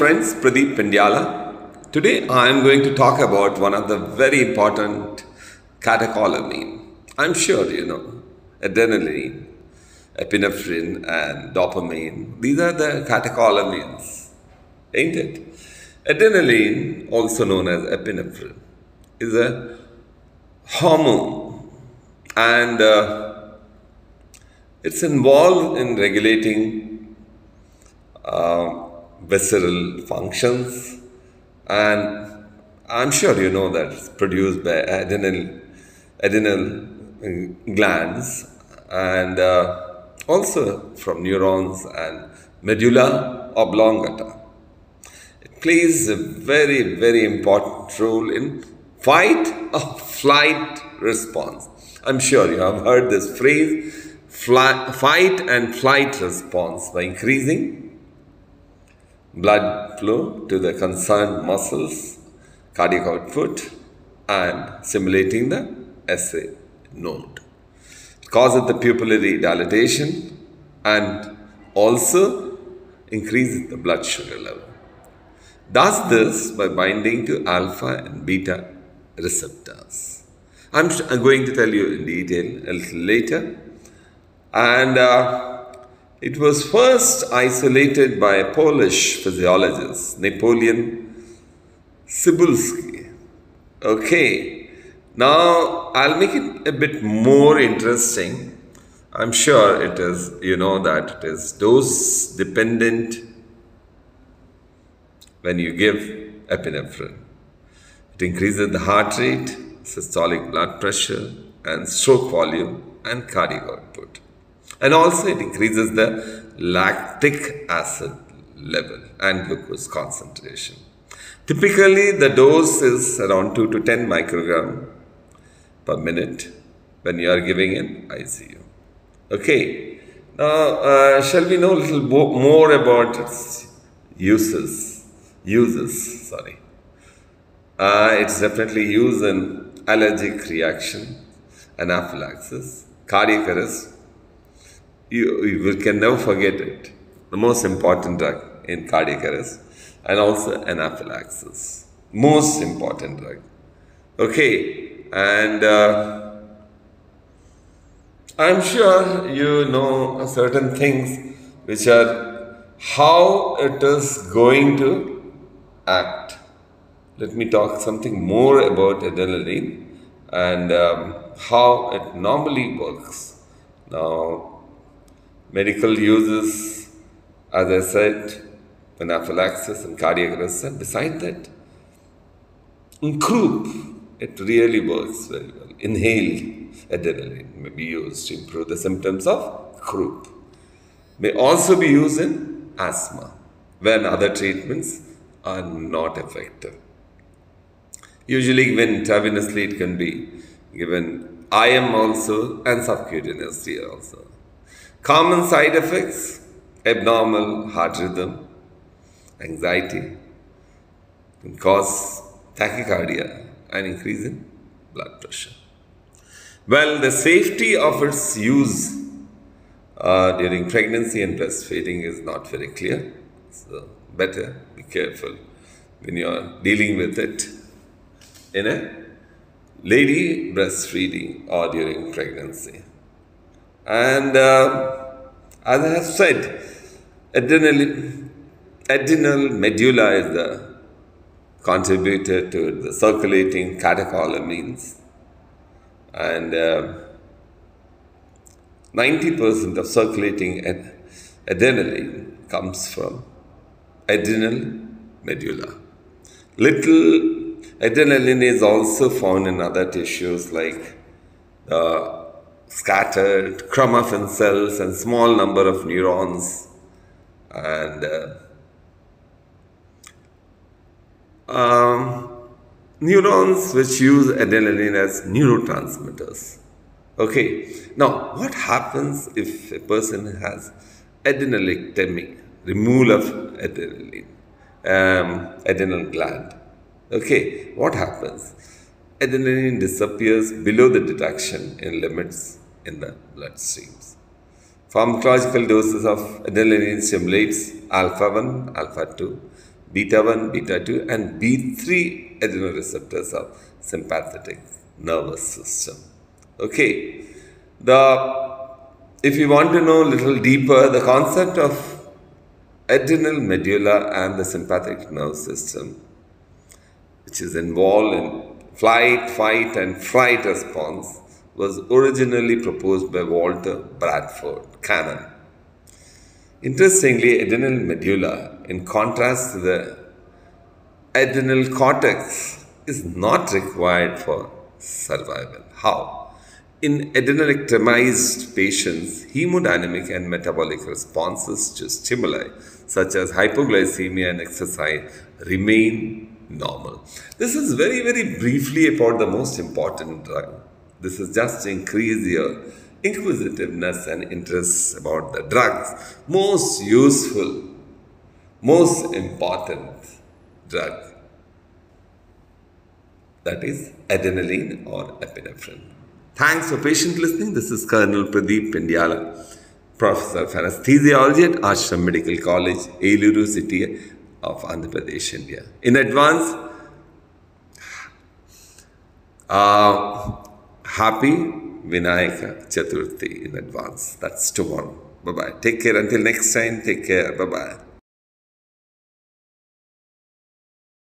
friends, Pradeep Pendyala. Today I am going to talk about one of the very important catecholamine. I'm sure you know adrenaline, epinephrine, and dopamine. These are the catecholamines, ain't it? Adrenaline, also known as epinephrine, is a hormone and uh, it's involved in regulating uh, visceral functions and I'm sure you know that it's produced by adrenal, adrenal glands and uh, also from neurons and medulla oblongata. It plays a very, very important role in fight or flight response. I'm sure you have heard this phrase fly, fight and flight response by increasing blood flow to the concerned muscles, cardiac output, and stimulating the SA node. It causes the pupillary dilatation and also increases the blood sugar level. Does this by binding to alpha and beta receptors. I'm, I'm going to tell you in detail a little later. And uh, it was first isolated by a Polish physiologist, Napoleon Cybulski. Okay, now I'll make it a bit more interesting. I'm sure it is, you know, that it is dose dependent when you give epinephrine. It increases the heart rate, systolic blood pressure, and stroke volume and cardiac output. And also, it increases the lactic acid level and glucose concentration. Typically, the dose is around 2 to 10 microgram per minute when you are giving in ICU. Okay, now uh, shall we know a little more about its uses? Uses, sorry. Uh, it's definitely used in allergic reaction, anaphylaxis, cardiac arrest. You, you can never forget it. The most important drug in cardiac arrest and also anaphylaxis. Most important drug. Okay, and uh, I'm sure you know certain things which are how it is going to act let me talk something more about adrenaline and um, how it normally works. Now, medical uses, as I said, anaphylaxis and cardiac arrest. and Beside that, in croup, it really works very well. Inhaled adrenaline may be used to improve the symptoms of croup. May also be used in asthma when other treatments are not effective. Usually given intravenously, it can be given IM also and subcutaneously also. Common side effects, abnormal heart rhythm, anxiety, can cause tachycardia and increase in blood pressure. Well, the safety of its use uh, during pregnancy and breastfeeding is not very clear. So, better be careful when you are dealing with it in a lady breastfeeding or during pregnancy. And uh, as I have said, adrenal, adrenal medulla is the contributor to the circulating catecholamines. And uh, 90% of circulating ad- adrenaline comes from adrenal medulla. Little Adrenaline is also found in other tissues like the scattered chromaffin cells and small number of neurons and uh, um, neurons which use adrenaline as neurotransmitters. Okay, now what happens if a person has adrenalectomy, removal of adrenaline, um, adrenal gland? Okay, what happens? Adrenaline disappears below the detection in limits in the bloodstreams. Pharmacological doses of adrenaline stimulates alpha 1, alpha 2, beta 1, beta 2, and B3 adrenoreceptors of sympathetic nervous system. Okay, the if you want to know a little deeper, the concept of adrenal medulla and the sympathetic nerve system, which is involved in flight, fight, and fright response, was originally proposed by Walter Bradford Cannon. Interestingly, adrenal medulla, in contrast to the adrenal cortex, is not required for survival. How? In adrenalectomized patients, hemodynamic and metabolic responses to stimuli such as hypoglycemia and exercise remain normal. This is very, very briefly about the most important drug. This is just to increase your inquisitiveness and interest about the drugs. Most useful, most important drug that is adrenaline or epinephrine. Thanks for patient listening. This is Colonel Pradeep Pendyala, Professor of Anesthesiology at ASRAM Medical College, Eluru city of Andhra Pradesh, India. In advance, uh, happy Vinayaka Chaturthi in advance. That's tomorrow. Bye bye. Take care until next time. Take care. Bye bye.